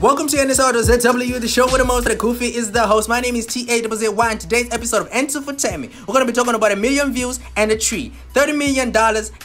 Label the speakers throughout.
Speaker 1: Welcome to NSR ZW, the show where the most. The Goofy is the host. My name is Tazzy, and today's episode of Enter for Tammy, we're going to be talking about a million views and a tree, $30 million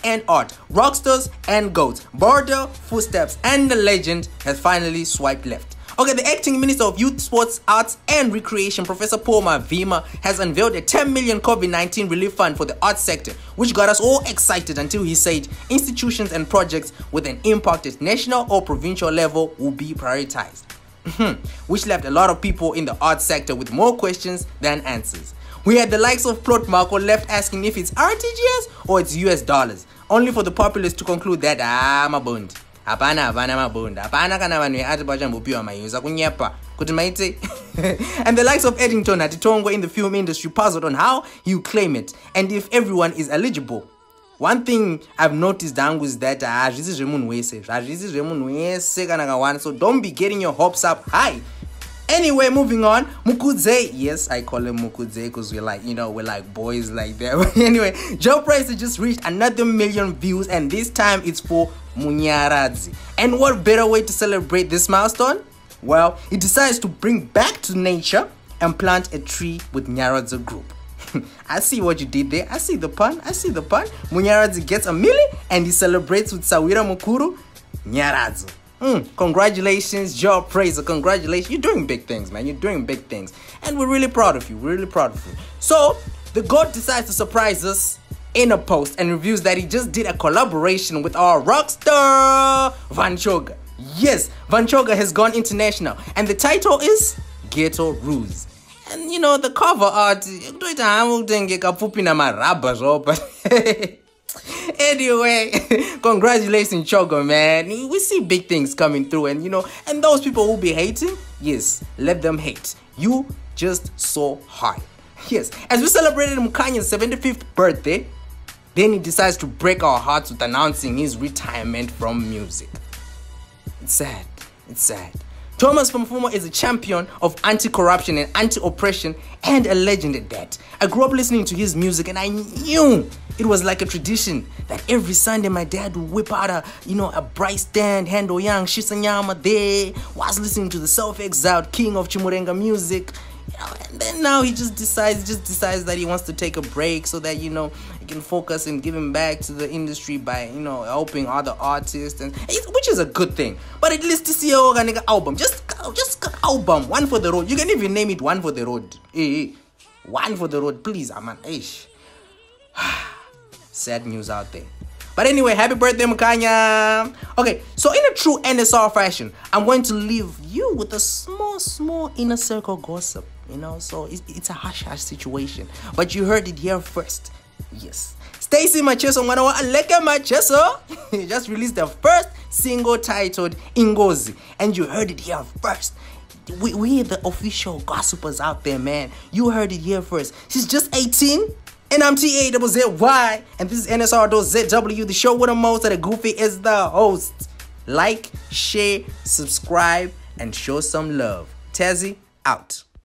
Speaker 1: and art, rockstars and goats, border, footsteps, and the legend has finally swiped left. Okay, the acting minister of youth, sports, arts, and recreation, Professor Paul Mavhima, has unveiled a 10 million COVID-19 relief fund for the arts sector, which got us all excited until he said institutions and projects with an impact at national or provincial level will be prioritized. Hmm. which left a lot of people in the arts sector with more questions than answers. We had the likes of Plot Mhako left asking if it's RTGS or it's US dollars, only for the populace to conclude that, I'm a bond hapana mabonda hapana kana vanhu veati maiusa kunyepa kuti maite and the likes of Eddington Hatitongwe in the film industry puzzled on how you claim it. And if everyone is eligible one thing i've noticed hangu is that hazvisi zvemunhu wese hazvisi zvemunhu wese kana kawana so don't be getting your hopes up high Anyway, moving on. Mukudze. Yes, I call him Mukudze because we're like, you know, we're like boys like that. anyway, Jah Prayzah has just reached another million views, and this time it's for Munyaradzi. And what better way to celebrate this milestone? Well, he decides to bring back to nature and plant a tree with Nyaradzo group. I see what you did there. I see the pun. I see the pun. Munyaradzi gets a milli and he celebrates with Sawira Mukuru Nyaradzo. Mm, congratulations, Jah Prayzah. Congratulations. You're doing big things, man. You're doing big things. And we're really proud of you. We're really proud of you. So, the Goat decides to surprise us in a post and reveals that he just did a collaboration with our rock star, Van Choga. Yes, Van Choga has gone international. And the title is Ghetto Rules. And you know, the cover art, anyway, congratulations, Choga, man. We see big things coming through, and you know, and those people who be hating, yes, let them hate. You just so high. Yes, as we celebrated Mukanya's 75th birthday, then he decides to break our hearts with announcing his retirement from music. It's sad. It's sad. Thomas Mapfumo is a champion of anti-corruption and anti-oppression and a legend at that. I grew up listening to his music and I knew it was like a tradition that every Sunday my dad would whip out a, you know, a bright stand, handle young Shisanyama there, was listening to the self-exiled king of Chimurenga music. You know, and then now he just decides just decides that he wants to take a break so that you know he can focus and giving back to the industry by you know helping other artists. And which is a good thing. But at least to see a organic oh, album. Just just album. One for the road. You can even name it one for the road. Hey, one for the road please aman. Ish sad news out there but anyway, happy birthday, Mukanya. Okay, so in a true NSR fashion, I'm going to leave you with a small, small inner circle gossip. You know, so it's, it's a hush hush situation. But you heard it here first. Yes. Stacy Macheso mwana wa Alick Macheso just released the first single titled Ingozi. And you heard it here first. We, we the official gossipers out there, man. You heard it here first. She's just 18 and I'm T-A-Z-Z-Y, and this is NSR-ZW, the show with the most, and the Goofy is the host. Like, share, subscribe, and show some love. Tezzy, out.